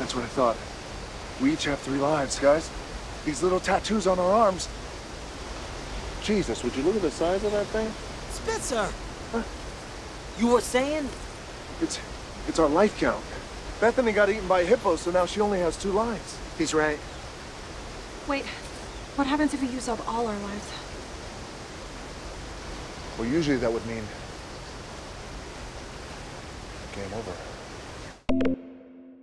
That's what I thought. We each have three lives, guys. These little tattoos on our arms. Jesus, would you look at the size of that thing? Spencer! You were saying? It's... it's our life count. Bethany got eaten by a hippo, so now she only has two lives. He's right. Wait, what happens if we use up all our lives? Well, usually that would mean... game over.